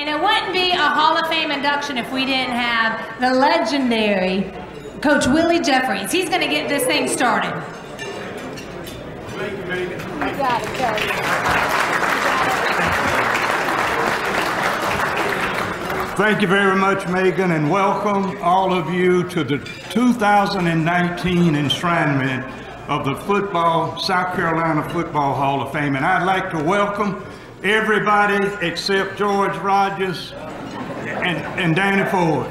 And it wouldn't be a Hall of Fame induction if we didn't have the legendary Coach Willie Jeffries. He's going to get this thing started. Thank you, Megan. You got it, Thank you very much, Megan, and welcome all of you to the 2019 enshrinement of the football, South Carolina Football Hall of Fame. And I'd like to welcome everybody except George Rogers and, and Danny Ford.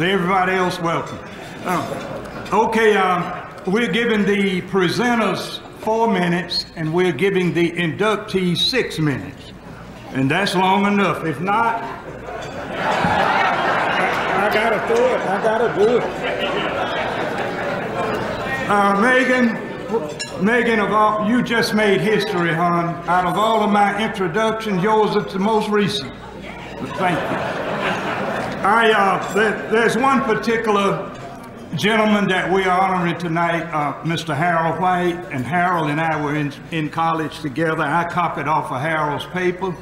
everybody else, welcome. Uh, okay, um, we're giving the presenters four minutes and we're giving the inductees six minutes. And that's long enough. If not, I, I gotta do it. I gotta do it. Uh, Megan, Megan, of all, you just made history, hon. Out of all of my introductions, yours is the most recent. Thank you. I, uh, there, there's one particular gentleman that we are honoring tonight, uh, Mr. Harold White, and Harold and I were in, in college together. I copied off of Harold's paper.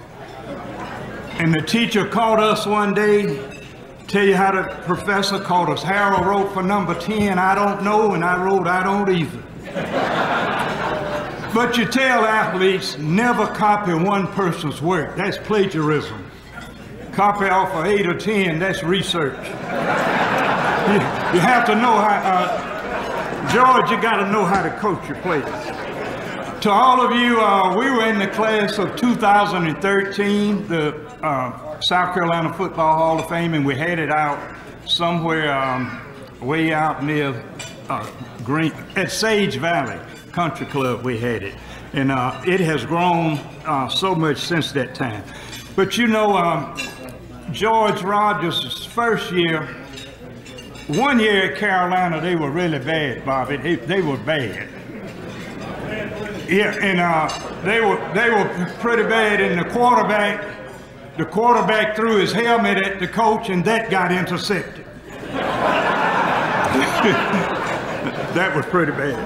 And the teacher called us one day, tell you how the professor called us. Harold wrote for number 10, I don't know, and I wrote, I don't either. but you tell athletes, never copy one person's work. That's plagiarism. Copy off of 8 or 10, that's research. you, you have to know how, uh, George, you got to know how to coach your players. To all of you, uh, we were in the class of 2013, the uh, South Carolina Football Hall of Fame, and we had it out somewhere um, way out near uh, Green, at Sage Valley Country Club. We had it, and uh, it has grown uh, so much since that time. But you know, um, George Rogers' first year, one year at Carolina, they were really bad, Bobby. They, they were bad. Yeah, and uh, they were they were pretty bad. And the quarterback, the quarterback threw his helmet at the coach, and that got intercepted. that was pretty bad.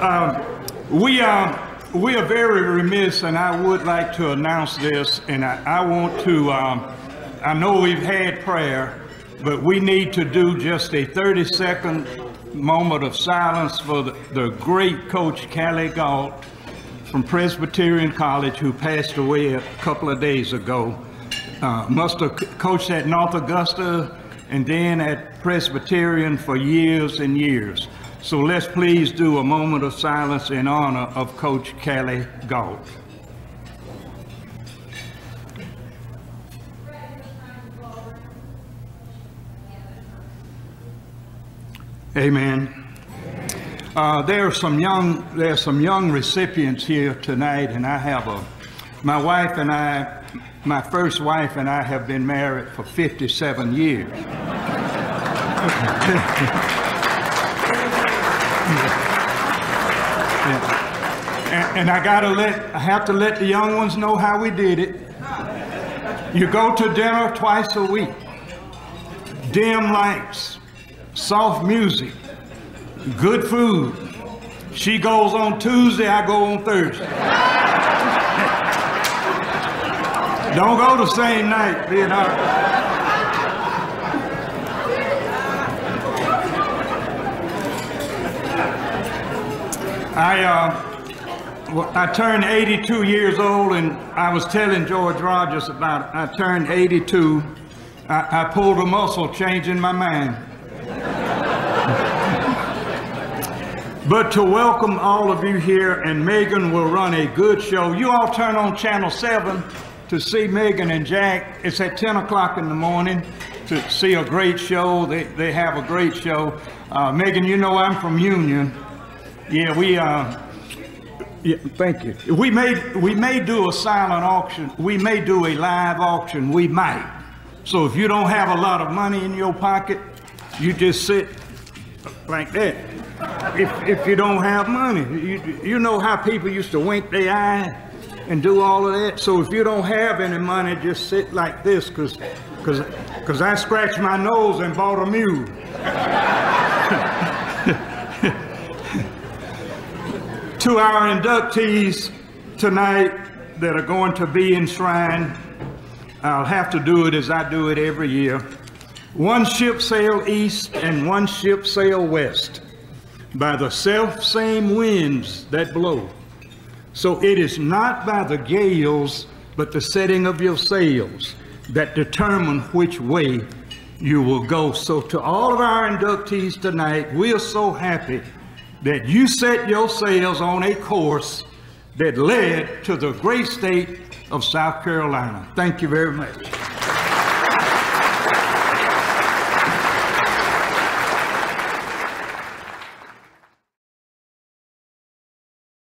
Um, we um, we are very remiss, and I would like to announce this, and I, I want to. Um, I know we've had prayer, but we need to do just a 30 second moment of silence for the, the great coach Cally Gault from Presbyterian College who passed away a couple of days ago. Uh, must have coached at North Augusta and then at Presbyterian for years and years. So let's please do a moment of silence in honor of Coach Cally Gault. Amen. Uh, there are some young there are some young recipients here tonight, and I have a my wife and I, my first wife and I have been married for 57 years. and, and I gotta let I have to let the young ones know how we did it. You go to dinner twice a week. Dim lights, soft music, good food. She goes on Tuesday, I go on Thursday. Don't go the same night, you know. I, uh, I turned 82 years old, and I was telling George Rogers about it. I turned 82. I, I pulled a muscle changing my mind. But to welcome all of you here, and Megan will run a good show. You all turn on Channel 7 to see Megan and Jack. It's at 10 o'clock in the morning to see a great show. They, they have a great show. Uh, Megan, you know I'm from Union. Yeah, we, uh, yeah, thank you. We may, we may do a silent auction. We may do a live auction. We might. So if you don't have a lot of money in your pocket, you just sit like that if, if you don't have money. You, you know how people used to wink their eye and do all of that? So if you don't have any money, just sit like this because cause, cause I scratched my nose and bought a mule. to our inductees tonight that are going to be enshrined, I'll have to do it as I do it every year. One ship sail east and one ship sail west by the self same winds that blow. So it is not by the gales, but the setting of your sails that determine which way you will go. So to all of our inductees tonight, we are so happy that you set your sails on a course that led to the great state of South Carolina. Thank you very much.